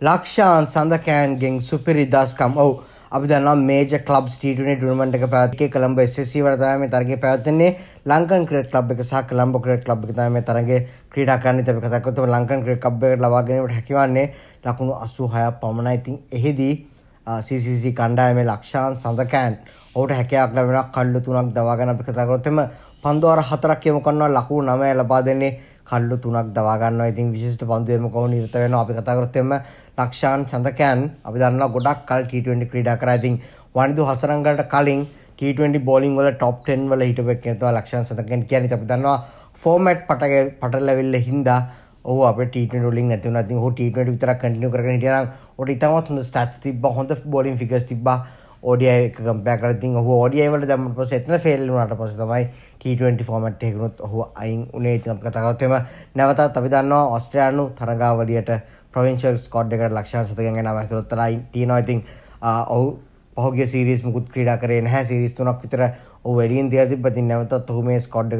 ලක්ෂාන් සඳකෑන්ගෙන් සුපිරි දස්කම්. ඔව්. අපි දන්නවා මේජර් ක්ලබ්ස් T20 ටූර්නමන්ට් එක පැවැත්කේ කොළඹ SSC වල තමයි මේ තරගය පැවැත්වෙන්නේ. ලංකන් ක්‍රිකට් ක්ලබ් එක සහ කොළඹ ක්‍රිකට් ක්ලබ් එක තමයි මේ තරගය ක්‍රීඩා කරන්නේ අපි කතා කරද්දී ලංකන් ක්‍රිකට් ක්ලබ් එකට ලබා ගැනීමට හැකිවන්නේ ලකුණු 86ක් පමණයි. ඉතින් එහිදී CCC කණ්ඩායමේ ලක්ෂාන් සඳකෑන් ඔහුට හැකියාවක් ලැබෙනවා. කල්ලු තුනක් දවා ගන්න අපි කතා කරොත් එම පන්දුවාර හතරක් යමු කරනවා. ලකුණු 9 ලබා දෙන්නේ කල්ලු තුනක් දවා ගන්නවා. ඉතින් විශිෂ්ට පන්දු එම කොහොම නිරත වෙනවා අපි කතා කරොත් එම ලක්ෂාන් චන්දකයන් අපි දන්නවා ගොඩක් කල් T20 ක්‍රීඩා කරා. ඉතින් වනිදු හසරංගලට කලින් T20 බෝලිං වල top 10 වල හිටපු එක්කෙනෙක් තමයි ලක්ෂාන් චන්දකයන් කියන්නේ. අපි දන්නවා ෆෝමැට් පටගේ පටලැවිල්ල හින්දා ඔහු අපේ T20 වලින් නැති වුණා. ඉතින් ඔහු T20 විතරක් කන්ටිනියු කරගෙන හිටියා නම් ඔහුට ඉතාමත් හොඳ ස්ටැට්ස් තිබ්බා. හොඳ බෝලිං ෆිගර්ස් තිබ්බා. ODI එක කම්පෙයාර් කරලා ඉතින් ඔහු ODI වල දැම්මට පස්සේ එතන ෆේල් වුණාට පස්සේ තමයි T20 ෆෝමැට් එකකුත් ඔහු අයින් උනේ. ඉතින් අපි කතා කරත් එම නැවතත් අපි දන්නවා ඕස්ට්‍රේලියානු තරගාවලියට ප්‍රොවින්ෂල් ස්කොඩ් එකට ලක්ෂණ සතකයන් ගැන ඇතුළත් තරයි තියෙනවා. ඉතින් ඔහු පහුගිය සීරීස් මුකුත් ක්‍රීඩා කරේ නැහැ. සීරීස් තුනක් විතර ඔහු වැඩියෙන් තියලා තිබ්බා. ඉතින් නැවතත් ඔහු මේ ස්කොඩ් එකට